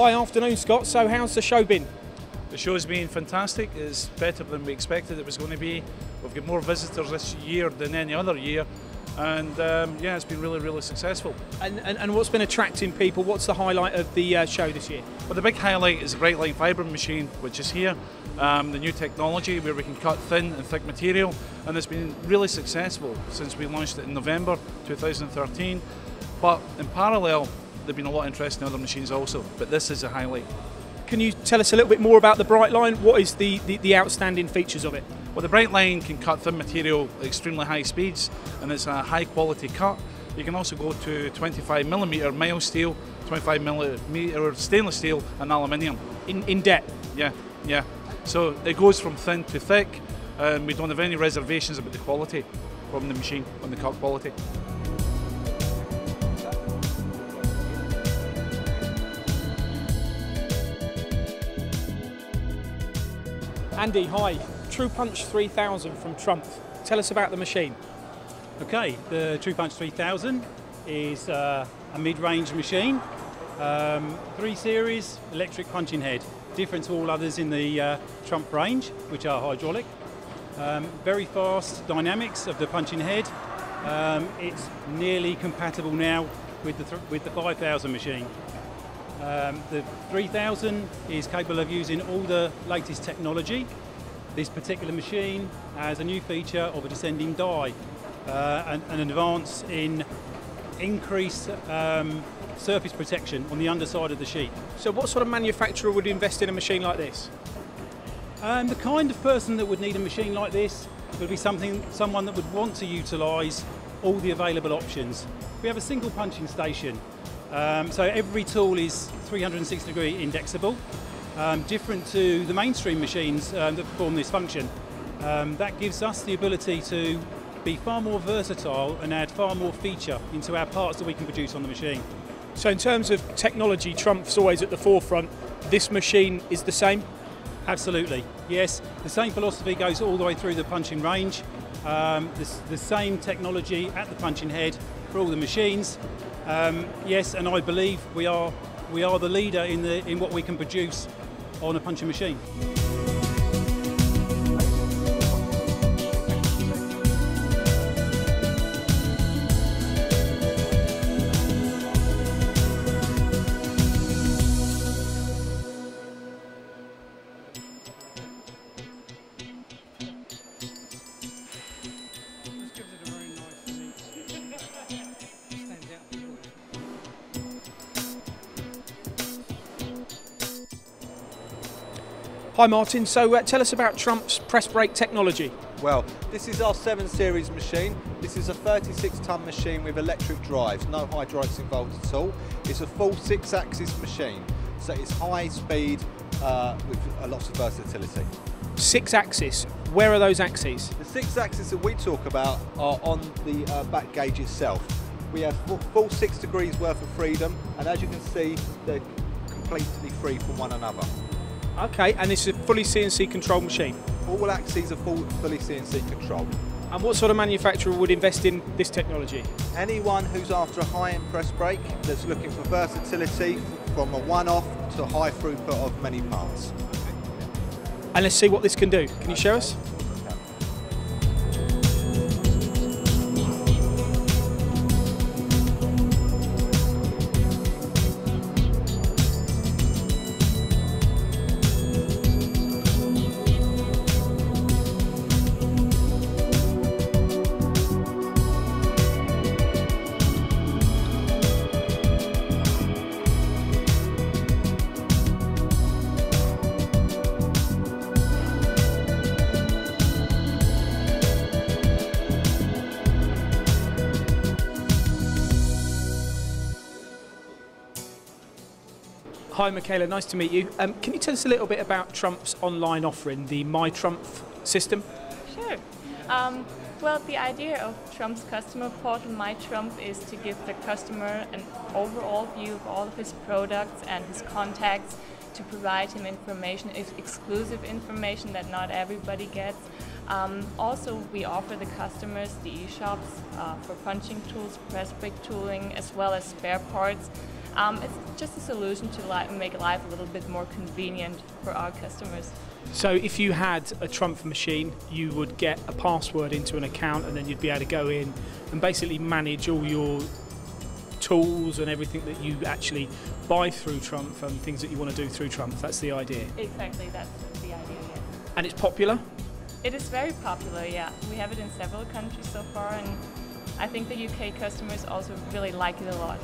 Hi, afternoon, Scott. So, how's the show been? The show's been fantastic. It's better than we expected it was going to be. We've got more visitors this year than any other year, and um, yeah, it's been really, really successful. And, and, and what's been attracting people? What's the highlight of the uh, show this year? Well, the big highlight is the Brightline Fibre machine, which is here. Um, the new technology where we can cut thin and thick material, and it's been really successful since we launched it in November 2013. But in parallel, there've been a lot of interest in other machines also, but this is a highlight. Can you tell us a little bit more about the Brightline? What is the, the, the outstanding features of it? Well, the Brightline can cut thin material at extremely high speeds, and it's a high quality cut. You can also go to 25 millimeter mild steel, 25 millimeter stainless steel, and aluminium. In, in depth? Yeah, yeah. So it goes from thin to thick, and we don't have any reservations about the quality from the machine, on the cut quality. Andy, hi. TruPunch 3000 from Trumpf. Tell us about the machine. Okay, the TruPunch 3000 is uh, a mid-range machine, um, three series electric punching head, different to all others in the uh, Trumpf range, which are hydraulic. Um, very fast dynamics of the punching head. Um, it's nearly compatible now with the, with the 5000 machine. Um, the 3000 is capable of using all the latest technology. This particular machine has a new feature of a descending die, uh, and an advance in increased um, surface protection on the underside of the sheet. So, what sort of manufacturer would invest in a machine like this? Um, the kind of person that would need a machine like this would be something, someone that would want to utilise all the available options. We have a single punching station um, so every tool is 360 degree indexable, um, different to the mainstream machines um, that perform this function. Um, that gives us the ability to be far more versatile and add far more feature into our parts that we can produce on the machine. So in terms of technology, Trumpf's always at the forefront. This machine is the same? Absolutely, yes. The same philosophy goes all the way through the punching range. Um, the, the same technology at the punching head for all the machines. Um, yes, and I believe we are we are the leader in the in what we can produce on a punching machine. Hi Martin, so uh, tell us about Trumpf's press brake technology. Well, this is our 7 Series machine. This is a 36 tonne machine with electric drives, no hydraulics involved at all. It's a full 6 axis machine, so it's high speed uh, with a lot of versatility. 6 axis, where are those axes? The 6 axes that we talk about are on the uh, back gauge itself. We have full 6 degrees worth of freedom, and as you can see, they're completely free from one another. Okay, and it's a fully CNC controlled machine? All axes are full, fully CNC controlled. And what sort of manufacturer would invest in this technology? Anyone who's after a high-end press brake that's looking for versatility from a one-off to high throughput of many parts. And let's see what this can do. Can you show us? Hi, Michaela. Nice to meet you. Um, can you tell us a little bit about Trumpf's online offering, the MyTrumpf system? Sure. Um, well, the idea of Trumpf's customer portal, MyTrumpf, is to give the customer an overall view of all of his products and his contacts, to provide him information, exclusive information that not everybody gets. Um, also, we offer the customers the e-shops uh, for punching tools, press brake tooling, as well as spare parts. Um, it's just a solution to li- make life a little bit more convenient for our customers. So if you had a Trumpf machine, you would get a password into an account and then you'd be able to go in and basically manage all your tools and everything that you actually buy through Trumpf and things that you want to do through Trumpf. That's the idea. Exactly, that's the idea, yes. And it's popular. It is very popular, yeah. We have it in several countries so far, and I think the UK customers also really like it a lot.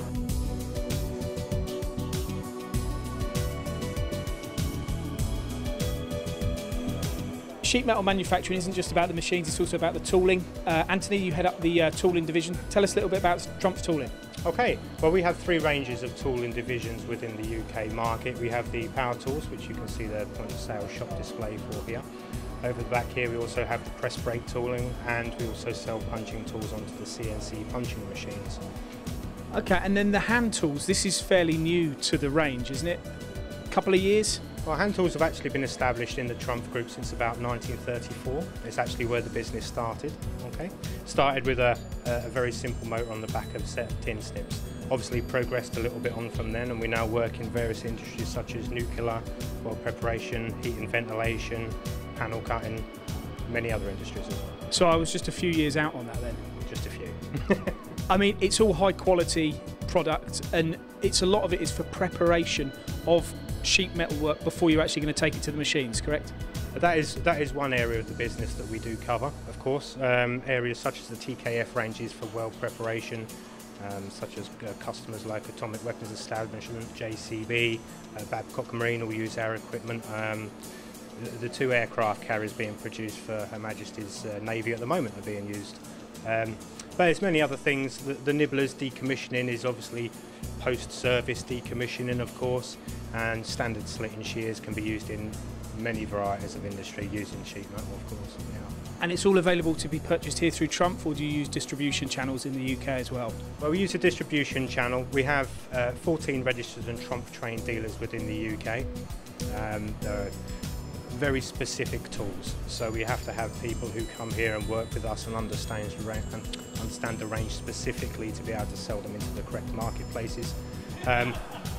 Sheet metal manufacturing isn't just about the machines, it's also about the tooling. Uh, Anthony, you head up the uh, tooling division. Tell us a little bit about Trumpf's tooling. Okay, well we have three ranges of tooling divisions within the UK market. We have the power tools, which you can see the point of sale shop display for here. Over the back here we also have the press brake tooling and we also sell punching tools onto the CNC punching machines. Okay, and then the hand tools. This is fairly new to the range, isn't it? A couple of years. Well, hand tools have actually been established in the Trumpf Group since about 1934. It's actually where the business started. Okay, started with a, a very simple motor on the back of a set of tin snips. Obviously progressed a little bit on from then, and we now work in various industries such as nuclear, well preparation, heat and ventilation, panel cutting, many other industries as well. So I was just a few years out on that then. Just a few. I mean, it's all high quality product, and it's a lot of it is for preparation of sheet metal work before you're actually going to take it to the machines, correct? That is that is one area of the business that we do cover, of course. Um, areas such as the TKF ranges for weld preparation, um, such as uh, customers like Atomic Weapons Establishment, JCB, uh, Babcock Marine will use our equipment. Um, the, the two aircraft carriers being produced for Her Majesty's uh, Navy at the moment are being used. Um, but there's many other things. The, the nibblers decommissioning is obviously post-service decommissioning, of course, and standard slitting shears can be used in many varieties of industry using sheet metal, of course. Yeah. And it's all available to be purchased here through Trumpf, or do you use distribution channels in the UK as well? Well, we use a distribution channel. We have uh, 14 registered and Trumpf trained dealers within the UK. Um, very specific tools, so we have to have people who come here and work with us and understand, and understand the range specifically to be able to sell them into the correct marketplaces. Um,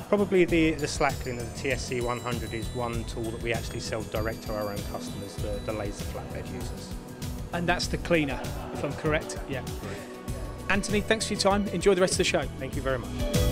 probably the, the Slackline, the TSC 100 is one tool that we actually sell direct to our own customers, the, the laser flatbed users. And that's the cleaner, if I'm correct. Yeah. Anthony, thanks for your time. Enjoy the rest of the show. Thank you very much.